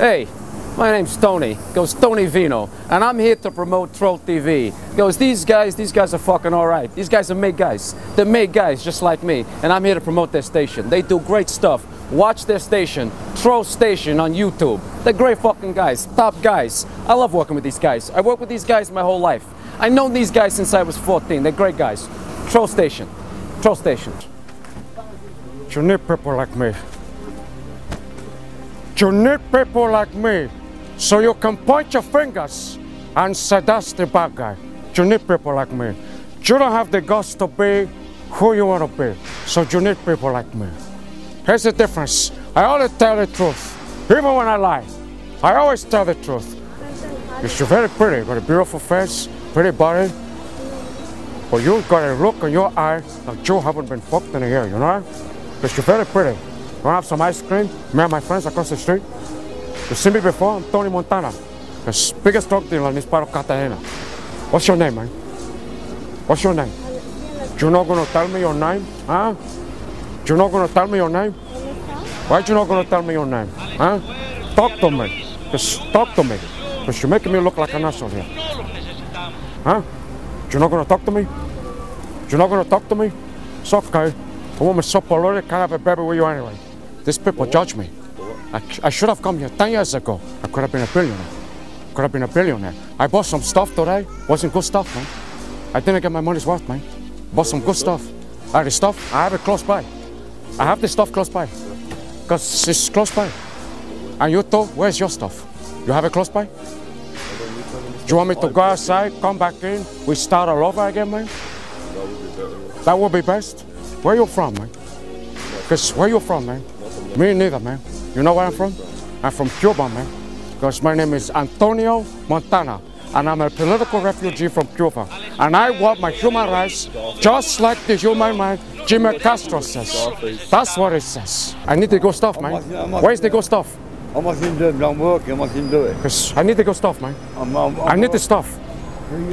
Hey, my name's Tony. Goes Tony Vino, and I'm here to promote Troll TV. Goes these guys, these guys are fucking all right. These guys are made guys. They're made guys just like me, and I'm here to promote their station. They do great stuff. Watch their station, Troll Station on YouTube. They're great fucking guys, top guys. I love working with these guys. I worked with these guys my whole life. I known these guys since I was 14. They're great guys. Troll Station, Troll Station. You need people like me. You need people like me so you can point your fingers and say that's the bad guy. You need people like me. You don't have the guts to be who you want to be, so you need people like me. Here's the difference. I always tell the truth, even when I lie. I always tell the truth. You're very pretty, got a beautiful face, pretty body, but you got a look in your eye like you haven't been fucked in a year, you know? Because you're very pretty. To have some ice cream? Me and my friends across the street. You see me before? I'm Tony Montana. The biggest drug dealer in this part of Cartagena. What's your name, man? What's your name? You're not gonna tell me your name? Huh? You're not gonna tell me your name? Why you not gonna tell me your name? Huh? Talk to me. Just talk to me. Because you're making me look like an asshole here. Huh? You're not gonna talk to me? You're not gonna talk to me? It's okay. A woman's so polluted can't have a baby with you anyway. These people judge me. I, I should have come here 10 years ago. I could have been a billionaire. Could have been a billionaire. I bought some stuff today. Wasn't good stuff, man. I didn't get my money's worth, man. Bought some good stuff. I have the stuff. I have it close by. I have the stuff close by. Because it's close by. And you too, where's your stuff? You have it close by? Do you want me to go outside, come back in, we start all over again, man? That would be best. Where you from, man? Because where you from, man? Me neither, man. You know where I'm from? I'm from Cuba, man. Because my name is Antonio Montana. And I'm a political refugee from Cuba. And I want my human rights just like the human right Jimmy Castro says. That's what it says. I need to go stuff, man. Where's the go stuff? I mustn't do it, I'm working, I mustn't do it. Because I need to go stuff, man. I'm, I'm, I need the stuff.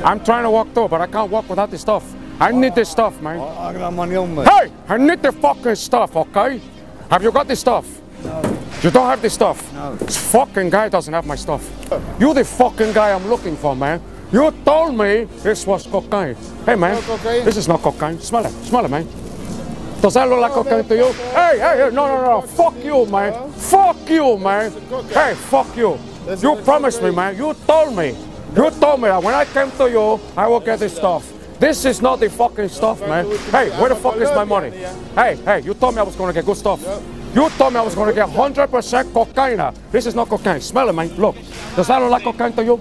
I'm trying to walk through, but I can't walk without the stuff. I need the stuff, man. I got money on me. Hey, I need the fucking stuff, okay? Have you got this stuff? No. You don't have this stuff? No. This fucking guy doesn't have my stuff. You the fucking guy I'm looking for, man. You told me this was cocaine. Hey, man, cocaine? this is not cocaine. Smell it, smell it, man. Does that look like cocaine to you? Hey, hey, hey, no, no, no, fuck you, man. Fuck you, man. Hey, fuck you. You promised me, man. You told me. You told me that when I came to you, I will get this stuff. This is not the fucking stuff, man. Hey, where the fuck is my money? Hey, hey, you told me I was gonna get good stuff. You told me I was gonna get 100% cocaine. This is not cocaine. Smell it, man. Look. Does that look like cocaine to you?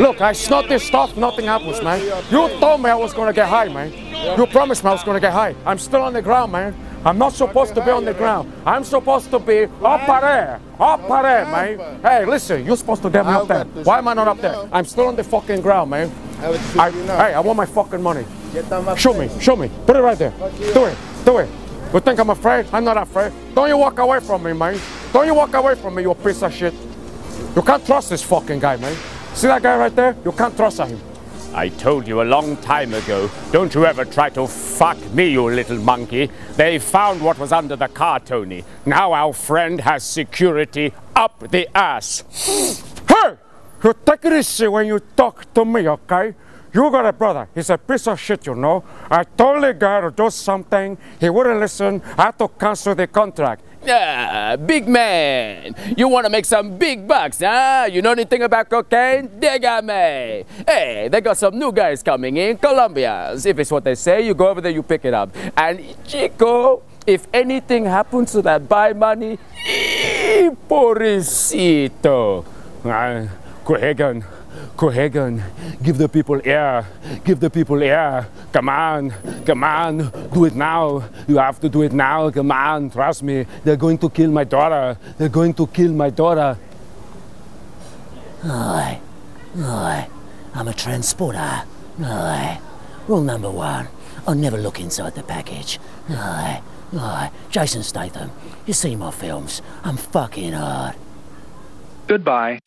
Look, I snort this stuff, nothing happens, man. You told me I was gonna get high, man. You promised me I was gonna get high. I'm still on the ground, man. I'm not supposed to be on the ground. I'm supposed to be up there. Up there, man. Hey, listen, you're supposed to get me up there. Why am I not up there? I'm still on the fucking ground, man. I, hey, I want my fucking money. Show me, show me. Put it right there. Do it, do it. You think I'm afraid? I'm not afraid. Don't you walk away from me, man. Don't you walk away from me, you piece of shit. You can't trust this fucking guy, man. See that guy right there? You can't trust him. I told you a long time ago, don't you ever try to fuck me, you little monkey. They found what was under the car, Tony. Now our friend has security up the ass. You take it easy when you talk to me, okay? You got a brother. He's a piece of shit, you know. I told the guy to do something. He wouldn't listen. I had to cancel the contract. Yeah, big man. You want to make some big bucks, huh? You know anything about cocaine? They got me. Hey, they got some new guys coming in, Colombians. If it's what they say, you go over there, you pick it up. And Chico, if anything happens to that buy money, pobrecito. Cohagen, Cohagen, give the people air, give the people air. Come on, come on, do it now. You have to do it now. Come on, trust me. They're going to kill my daughter. They're going to kill my daughter. Aye, aye, I'm a transporter. Aye, rule number one, I'll never look inside the package. Aye, aye, Jason Statham, you see my films, I'm fucking hard. Goodbye.